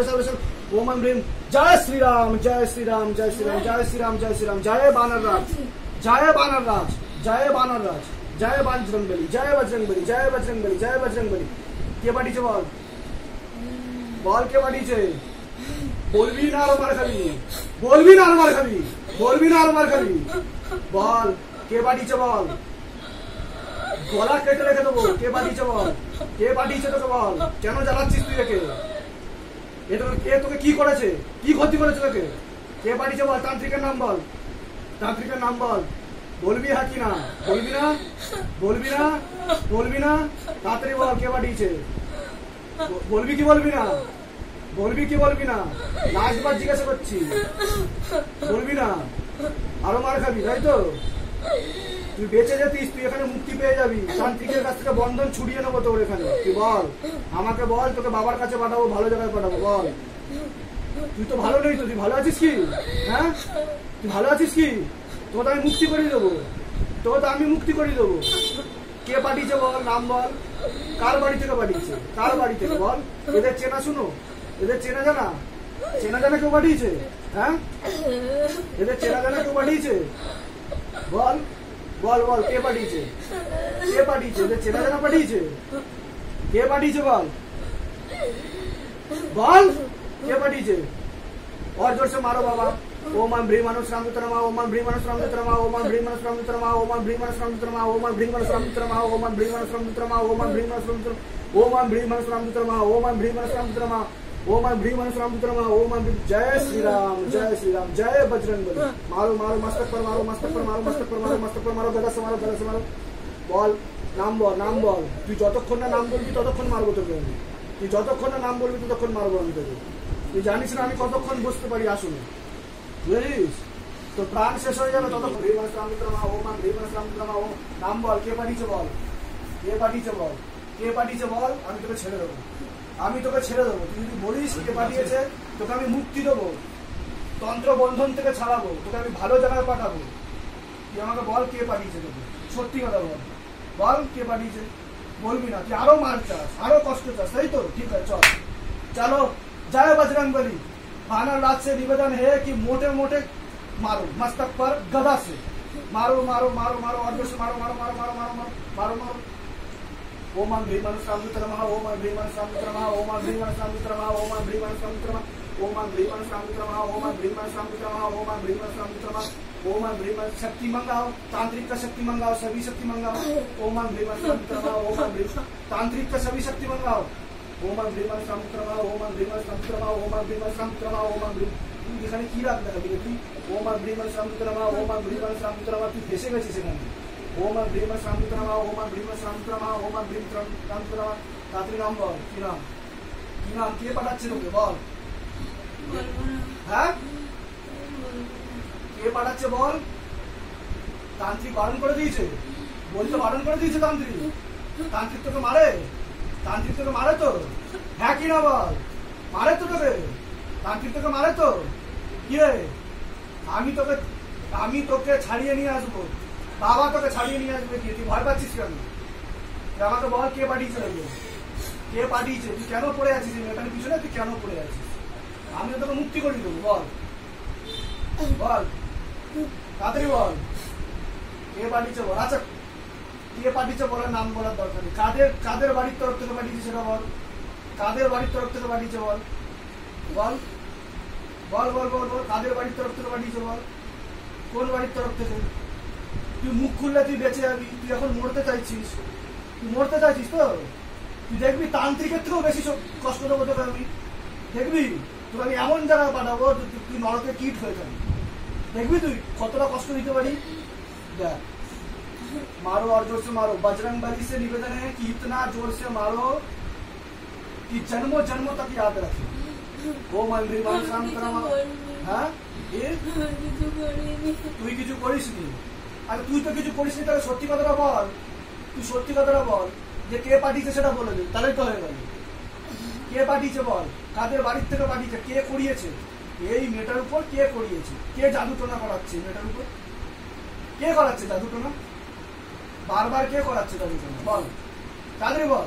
ओम ह्रीम जय श्री राम जय श्री राम जय श्री राम जय श्री राम जय श्री राम जय बानर राज जय बानर राज जय बानर राज जय बजरंग बली जय बजरंग बली जय बजरंग बली जय बजरंग बली কে পাঠিয়েছে বল বল কে পাঠিয়েছে বলবি না আর মার খাবি বলবি না আর মার খাবি বলবি না আর মার খাবি বল কে পাঠিয়েছে বল গলা কেটে রেখে দেবো কে পাঠিয়েছে বল কে পাঠিয়েছে তোকে বল কেন জ্বালাচ্ছিস তুই একে এ তোকে কে তোকে কি করেছে? কি ক্ষতি করেছে তোকে? কে পাঠিয়েছে বল? তান্ত্রিকের নাম বল। তান্ত্রিকের নাম বল। বলবি হ্যাঁ কি না বলবি না? বলবি না? বলবি না? তাড়াতাড়ি বল, কে পাঠিয়েছে? বলবি কি বলবি না? বলবি কি বলবি না? লাস্ট বার জিজ্ঞাসা করছি। বলবি না? আরও মার খাবি, তাই তো? তুই বেঁচে যেতিস, তুই এখানে মুক্তি পেয়ে যাবি। তান্ত্রিকের কাছ থেকে বন্ধন ছুড়িয়ে নেব তোর এখানে। তুই বল, আমাকে বল, তোকে বাবার কাছে পাঠাবো, ভালো জায়গায় পাঠাবো, বল। তুই তো ভালো নেই তো, তুই ভালো আছিস কি? হ্যাঁ? তুই ভালো আছিস কি? তো আমি মুক্তি করিয়ে দেবো। তো তো আমি মুক্তি করিয়ে দেবো। কে পাঠিয়েছে বল? নাম বল। কার বাড়ি থেকে পাঠিয়েছে? কার বাড়ি থেকে? বল। এদের চেনা শুনো। এদের চেনা জানা? চেনা জানা কেউ পাঠিয়েছে? হ্যাঁ? এদের চেনা জানা কেউ পাঠিয়েছে? বল। বল বল কে পাঠিয়েছে কে পাঠিয়েছে এদের চেনা জানা পাঠিয়েছে কে পাঠিয়েছে বল বল কে পাঠিয়েছে और जोर से मारो बाबा ओम हम भ्री मनुष्य राम रमा ओम हम भ्री मनुष्य राम रमा ओम हम भ्री मनुष्य राम रमा ओम हम भ्री मनुष्य राम रमा ओम हम भ्री मनुष्य राम रमा ओम हम भ्री मनुष्य राम रमा ओम हम भ्री मनुष्य राम ओम हम भ्री मनुष्य राम रमा ओम हम भ्री मनुष्य राम रमा ओम हम भ्री मनुष्य राम रमा ओम हम जय श्री राम जय श्री राम जय बजरंग बली मारो मारो मस्तक पर मारो मस्तक पर मारो मस्तक पर मारो मस्तक पर मारो गदा से मारो गदा से मारो বল নাম বল নাম বল তুই যতক্ষণ না নাম বলবি ততক্ষণ মারবো তোকে আমি তুই যতক্ষণ না নাম বলবি ততক্ষণ মারবো আমি তোকে তুই জানিস না আমি কতক্ষণ বসতে পারি আসুন বুঝলিস তো প্রাণ শেষ হয়ে যাবে ততক্ষণ ভীমাস রামচন্দ্রমা ও মান ভীমাস রামচন্দ্রমা ও নাম বল কে পাঠিয়েছে বল কে পাঠিয়েছে বল কে পাঠিয়েছে বল আমি তোকে ছেড়ে দেবো আমি তোকে ছেড়ে দেবো তুই যদি বলিস কে পাঠিয়েছে তোকে আমি মুক্তি দেবো তন্ত্র বন্ধন থেকে ছাড়াবো তোকে আমি ভালো জায়গায় পাঠাবো তুই আমাকে বল কে পাঠিয়েছে তোকে সত্যি কথা বল বল কে পাঠিয়েছে বলবি না তুই আরো মার চাস আরো কষ্ট চাস তাই তো ঠিক আছে চল चलो जय बजरंग बली भानर राज से निवेदन है कि मोटे मोटे मारो मस्तक पर गदा से मारो मारो मारो मारो और से मारो मारो मारो मारो मारो मारो मारो मारो ओम भीमनस्वामित्र नमः ओम भीमनस्वामित्र सामुत्र ओम भीमनस्वामित्र नमः ओम भीमनस्वामित्र नमः ओम भीमनस्वामित्र नमः ओम भीमनस्वामित्र ओम ओम शक्ति मंगाओ तांत्रिक का शक्ति मंगाओ सभी शक्ति मंगाओ ओम भीमनस्वामित्र नमः ओम भीम तांत्रिक का सभी शक्ति मंगाओ ओम भीमनस्वामित्र नमः ओम भीमनस्वामित्र नमः ओम भीमनस्वामित्र नमः ओम भीम की रात में कभी ओम भीमनस्वामित्र नमः ओम भीमनस्वामित्र सामुत्र तू कैसे कैसे मंदिर সামুদ্রমা ওম আর ভীমন সামুদ্রমা ওম আর ভীম সামুদ্রমা তাড়াতাড়ি নাম বল কি নাম কি নাম কে পাঠাচ্ছে তোকে বল হ্যাঁ কে পাঠাচ্ছে বল তান্ত্রিক বারণ করে দিয়েছে বলতে বারণ করে দিয়েছে তান্ত্রিক তান্ত্রিক তোকে মারে তান্ত্রিক তোকে মারে তো হ্যাঁ কি না বল মারে তো তোকে তান্ত্রিক তোকে মারে তো কি আমি তোকে আমি তোকে ছাড়িয়ে নিয়ে আসব বাবা তোকে ছাড়িয়ে নিয়ে আসবে কি? তুই ভয় পাচ্ছিস কেন? আমাকে বল কে পাঠিয়েছে? কে পাঠিয়েছে? তুই কেন পড়ে আছিস মেয়েটার পিছনে? তুই কেন পড়ে আছিস? আমি তো তোকে মুক্তি করে দেবো, বল। বল। তাড়াতাড়ি বল। কে পাঠিয়েছে বল? আচ্ছা কে পাঠিয়েছে বলার নাম বলার দরকার নেই। কাদের কাদের বাড়ির তরফ থেকে পাঠিয়েছে সেটা বল। কাদের বাড়ির তরফ থেকে পাঠিয়েছে বল? বল। বল বল বল বল। কাদের বাড়ির তরফ থেকে পাঠিয়েছে বল? কোন বাড়ির তরফ থেকে? তুই মুখ খুললে তুই বেঁচে যাবি তুই এখন মরতে চাইছিস তুই মরতে চাইছিস তো তুই দেখবি তান্ত্রিকের থেকেও বেশি স- কষ্ট দেবো তোকে আমি দেখবি তোকে আমি এমন জায়গায় পাঠাবো যে তুই- তুই নরকে কিট হয়ে যাবি দেখবি তুই কতটা কষ্ট দিতে পারি দেখ मारो और जोर से मारो बजरंग बली से निवेदन है कि इतना जोर से मारो कि जन्मों जन्मों तक याद रखे ওম আন্দ্রি মান সান্তরামা হ্যাঁ এ তুই কিছু করিস নি আর তুই তো কিছু করিস তাহলে সত্যি কথাটা বল। তুই সত্যি কথাটা বল, যে কে পাঠিয়েছে সেটা বলে দে তাহলেই তো হয়ে গেল। কে পাঠিয়েছে বল, কাদের বাড়ির থেকে পাঠিয়েছে, কে করিয়েছে? এই মেয়েটার উপর কে করিয়েছে? কে জাদু টোনা করাচ্ছে মেয়েটার উপর? কে করাচ্ছে জাদু টোনা? বারবার কে করাচ্ছে জাদু টোনা? বল। তাড়াতাড়ি বল।